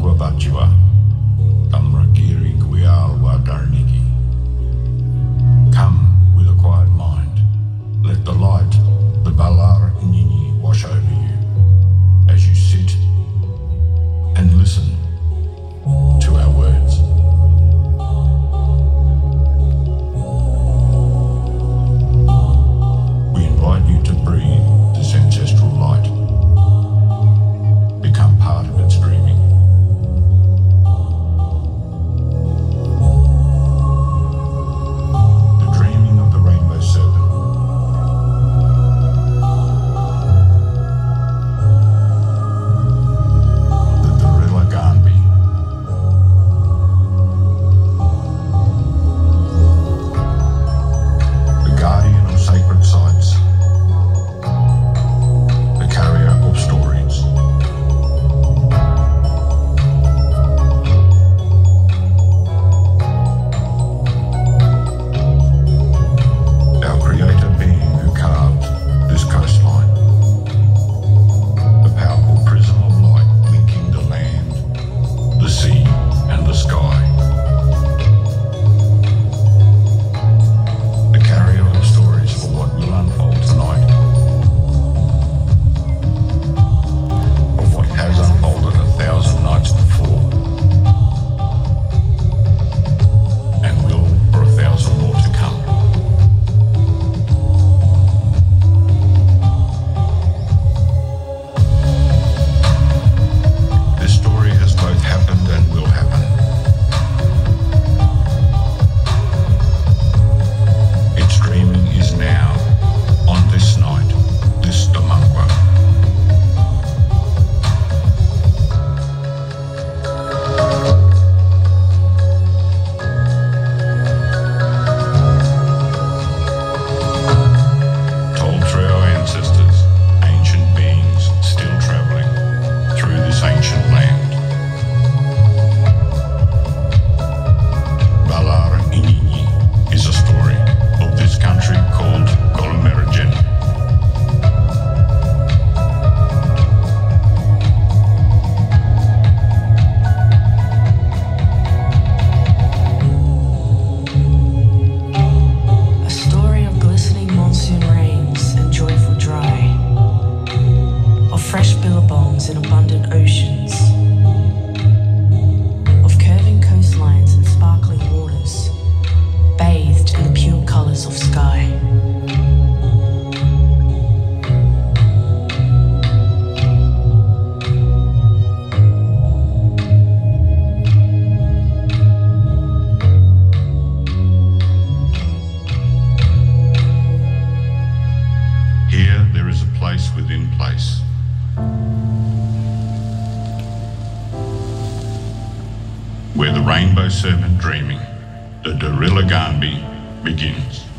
Tangwa Bachua, Tamragiri Gwialwa Darniki. in place. Where the rainbow serpent dreaming, the Durilagambi begins.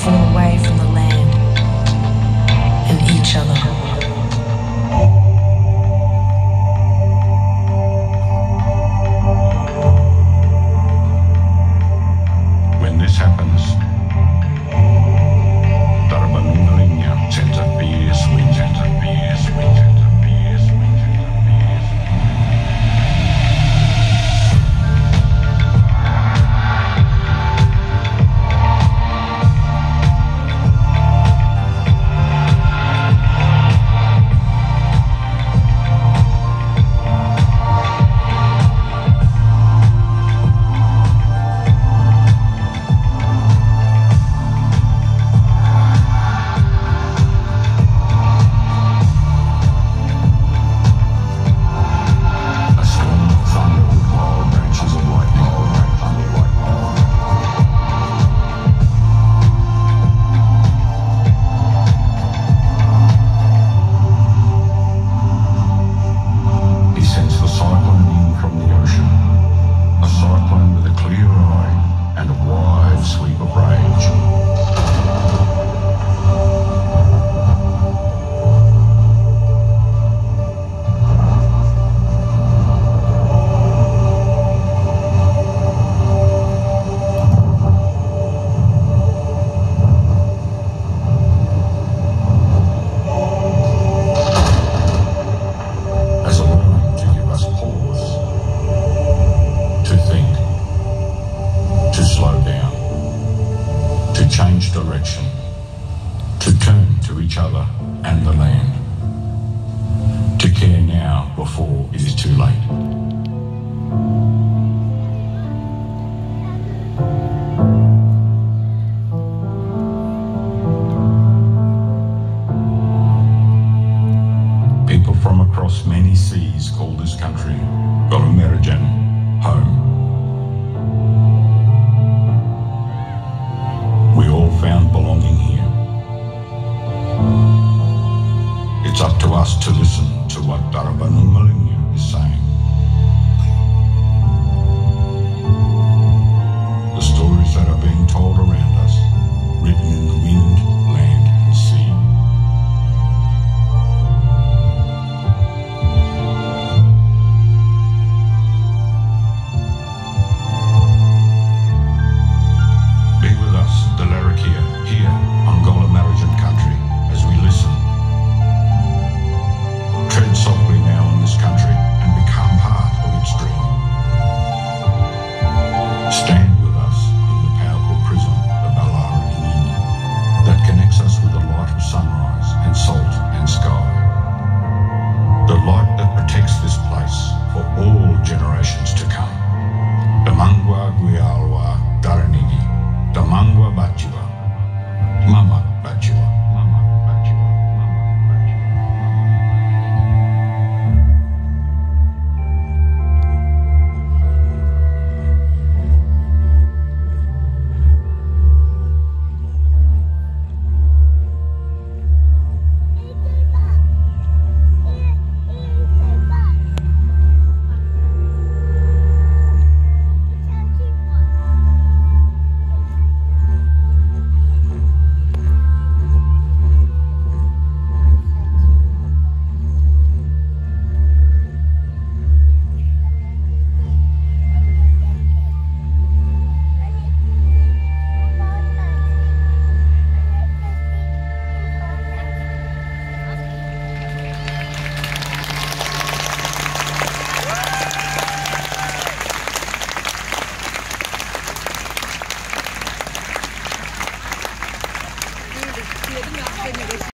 drifting away from the